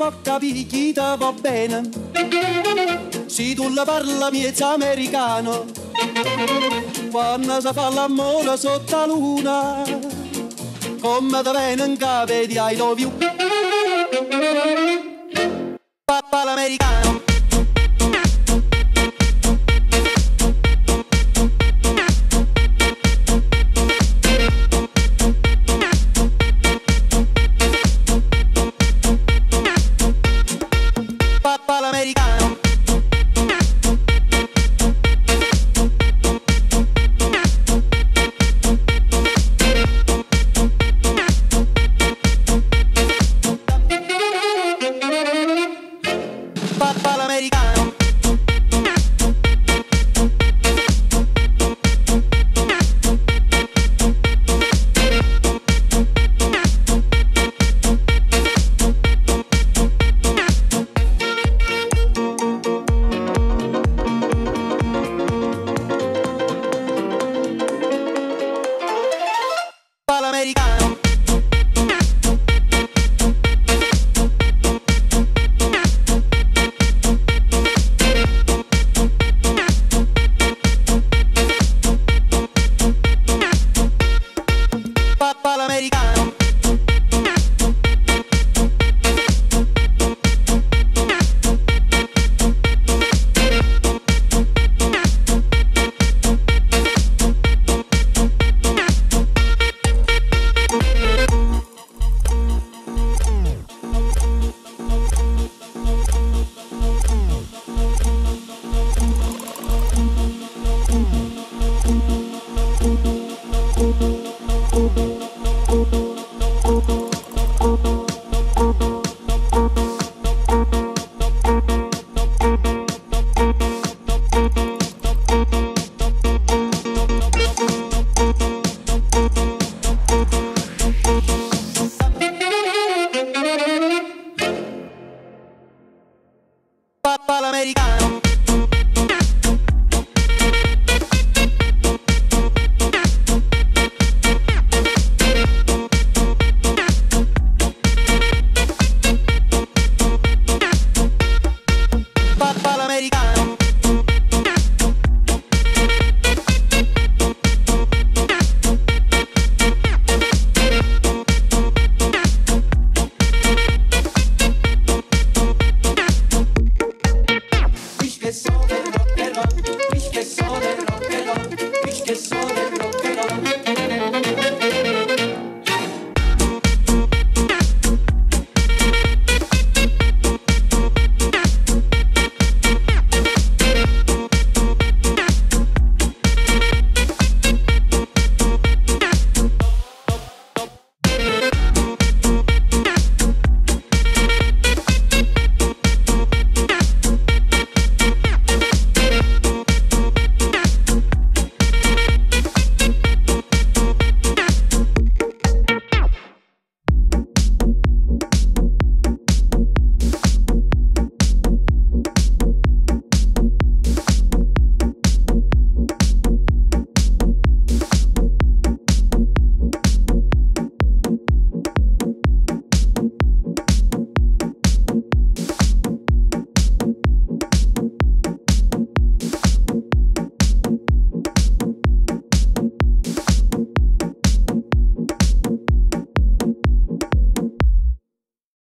Chi ti va bene? Se tu la parla miezza americano, quando si fa l'amore sotto la luna, come da viene in capo di I love you. Papà l'americano. Papà americano.